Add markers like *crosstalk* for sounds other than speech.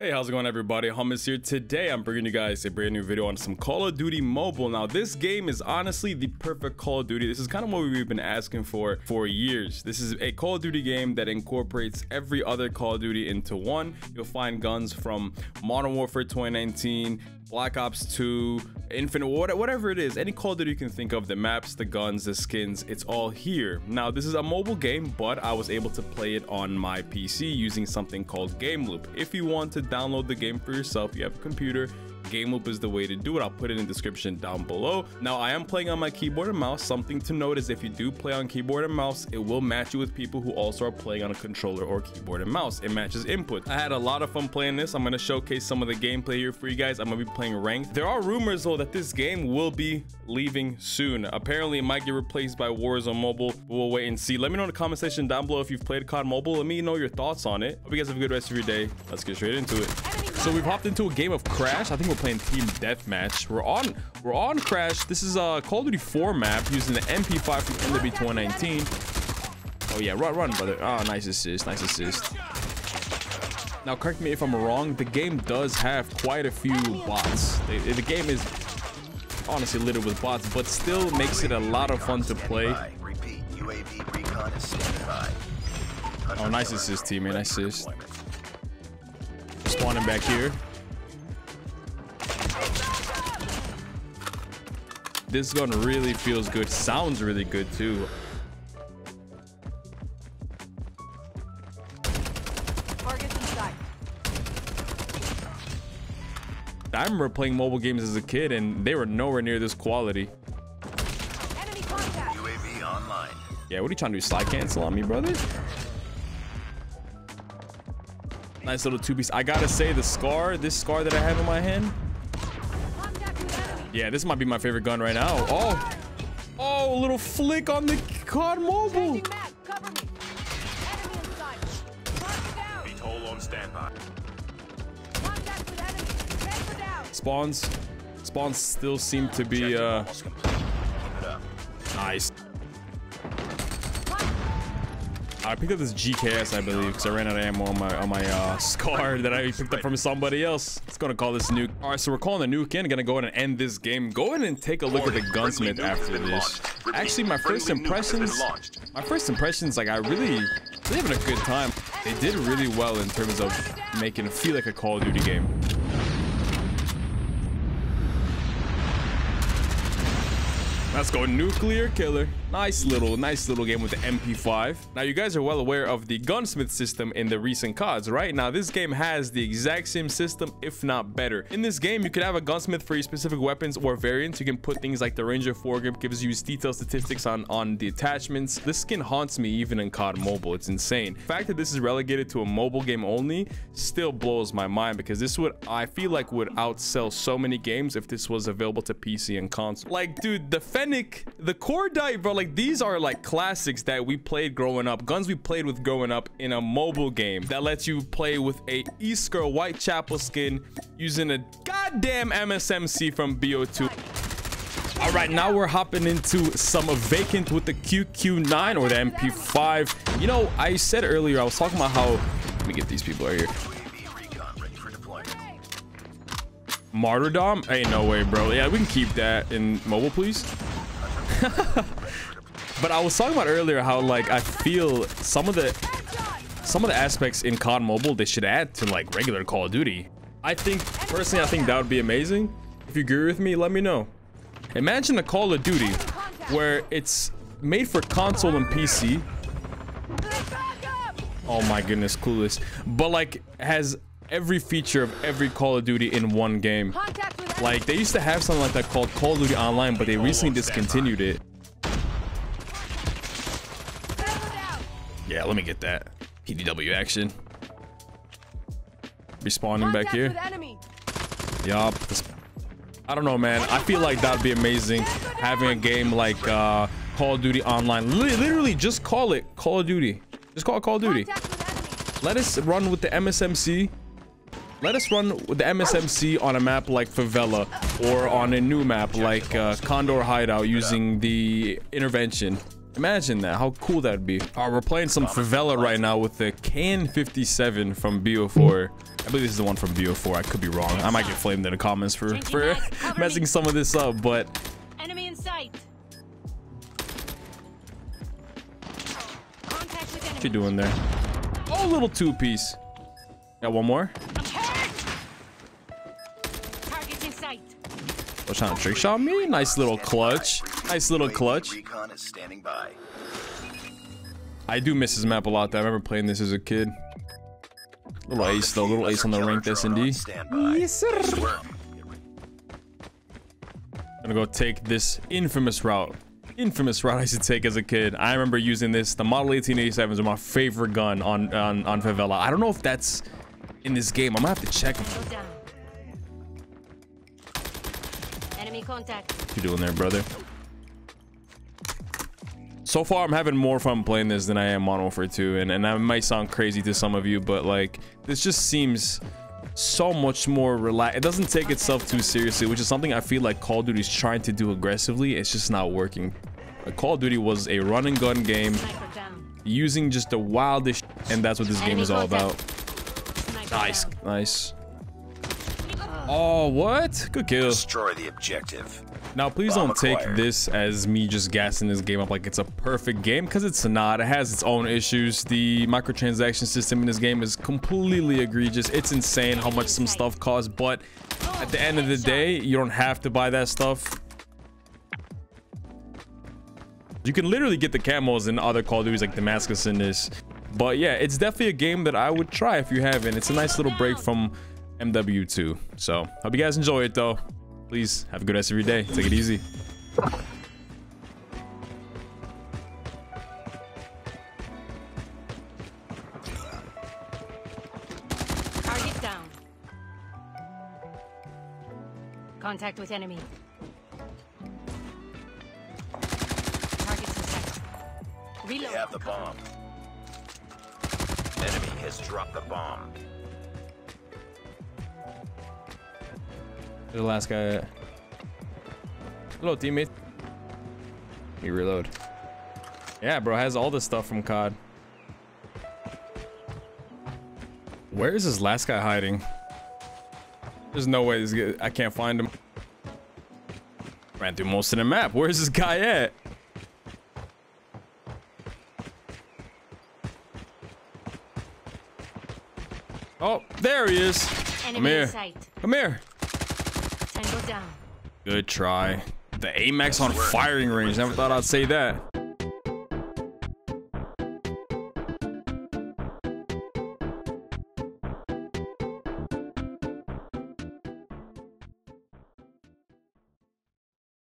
Hey, how's it going everybody? Hummus here. Today I'm bringing you guys a brand new video on some Call of Duty Mobile. Now this game is honestly the perfect Call of Duty. This is kind of what we've been asking for for years. This is a Call of Duty game that incorporates every other Call of Duty into one. You'll find guns from Modern Warfare 2019, Black Ops 2, Infinite, whatever it is, any Call of Duty you can think of, the maps, the guns, the skins, it's all here. Now, this is a mobile game, but I was able to play it on my PC using something called Game Loop. If you want to download the game for yourself, you have a computer, Game Loop is the way to do it. I'll put it in the description down below. Now, I am playing on my keyboard and mouse. Something to note is if you do play on keyboard and mouse, it will match you with people who also are playing on a controller or keyboard and mouse. It matches input. I had a lot of fun playing this. I'm to showcase some of the gameplay here for you guys. I'm to be playing ranked. There are rumors, though, that this game will be leaving soon. Apparently, it might get replaced by Warzone Mobile. We'll wait and see. Let me know in the comment section down below if you've played COD Mobile. Let me know your thoughts on it. Hope you guys have a good rest of your day. Let's get straight into it. So we've hopped into a game of Crash. I think we're playing Team Deathmatch. We're on we're on Crash. This is a Call of Duty 4 map using the MP5 from MW 2019. Oh yeah, run, run, brother. Oh, nice assist, nice assist. Now, correct me if I'm wrong. The game does have quite a few bots. The, the game is honestly littered with bots, but still makes it a lot of fun to play. Oh, nice assist, teammate. Nice assist spawning back here. This gun really feels good. Sounds really good too. I remember playing mobile games as a kid and they were nowhere near this quality. Yeah, what are you trying to do? Slide cancel on me, brother? Nice little two piece. I gotta say the scar, this scar that I have in my hand. Yeah, this might be my favorite gun right now. Oh, oh, a little flick on the COD mobile. Spawns, spawns still seem to be uh, nice. I picked up this GKS, I believe, because I ran out of ammo on my on my uh, *laughs* scar that I picked up from somebody else. It's gonna call this nuke. All right, so we're calling the nuke in. Gonna go ahead and end this game. Go ahead and take a look at the gunsmith after this. Actually, my first impressions, my first impressions, like I really, really having a good time. They did really well in terms of making it feel like a Call of Duty game. Let's go nuclear killer. Nice little, nice little game with the MP5. Now, you guys are well aware of the gunsmith system in the recent CODs, right? Now, this game has the exact same system, if not better. In this game, you could have a gunsmith for your specific weapons or variants. You can put things like the Ranger foregrip gives you detailed statistics on, on the attachments. This skin haunts me even in COD Mobile. It's insane. The fact that this is relegated to a mobile game only still blows my mind because this would, I feel like, would outsell so many games if this was available to PC and console. Like, dude, the Fennec, the Cordite, bro, like these are like classics that we played growing up guns we played with growing up in a mobile game that lets you play with a Iskra Whitechapel skin using a goddamn MSMC from BO2 all right now we're hopping into some vacant with the QQ9 or the MP5 you know I said earlier I was talking about how let me get these people right here. Martyrdom? Ain't no way bro. Yeah we can keep that in mobile please *laughs* but I was talking about earlier how like I feel some of the some of the aspects in COD Mobile they should add to like regular Call of Duty. I think personally I think that would be amazing. If you agree with me, let me know. Imagine a Call of Duty where it's made for console and PC. Oh my goodness, clueless. But like has every feature of every Call of Duty in one game. Like they used to have something like that called Call of Duty Online, but they recently discontinued it. Yeah, let me get that. PDW action. Respawning back here. Yup. I don't know, man. I feel like that'd be amazing. Having a game like uh, Call of Duty Online. Literally, just call it Call of Duty. Just call it Call of Duty. Let us run with the MSMC. Let us run the MSMC on a map like Favela or on a new map like uh, Condor Hideout using the intervention. Imagine that, how cool that'd be. All right, we're playing some favela right now with the KN57 from BO4. I believe this is the one from BO4. I could be wrong. I might get flamed in the comments for, for messing some of this up, but Enemy in sight. What you doing there? Oh, little two-piece. Got one more. Was trying to trick shot me. Nice little clutch. Nice little clutch. Recon is standing by. I do miss this map a lot. Though. I remember playing this as a kid. Little ace though. Little ace on the ranked S and D. Standby. Yes, sir. Nice work. Gonna go take this infamous route. Infamous route I used to take as a kid. I remember using this. The Model 1887s was my favorite gun on on on Favela. I don't know if that's in this game. I'm gonna have to check. Enemy contact. you doing there, brother? So far, I'm having more fun playing this than I am Modern Warfare 2, and and that might sound crazy to some of you, but like this just seems so much more relaxed. It doesn't take itself too seriously, which is something I feel like Call of Duty's trying to do aggressively. It's just not working. Call of Duty was a run and gun game using just the wildest, and that's what this game is all about. Nice, nice. Oh, what? Good kill. Destroy the objective. Now, please Bomb don't take this as me just gassing this game up like it's a perfect game, because it's not. It has its own issues. The microtransaction system in this game is completely egregious. It's insane how much some stuff costs, but at the end of the day, you don't have to buy that stuff. You can literally get the camos in other Call of Duties like Damascus in this. But yeah, it's definitely a game that I would try if you haven't. It's a nice little break from MW2. So, hope you guys enjoy it though. Please have a good rest of your day. Take it easy. Target down. Contact with enemy. Targets in sight. They Reload. have the bomb. Enemy has dropped the bomb. Where's the last guy at? Hello, teammate. Let me reload. Yeah, bro, has all this stuff from COD. Where is this last guy hiding? There's no way this guy, I can't find him. Ran through most of the map. Where's this guy at? Oh, there he is. Come Enemy in here. sight. Come here. Good try. The Amax on firing range. Never thought I'd say that.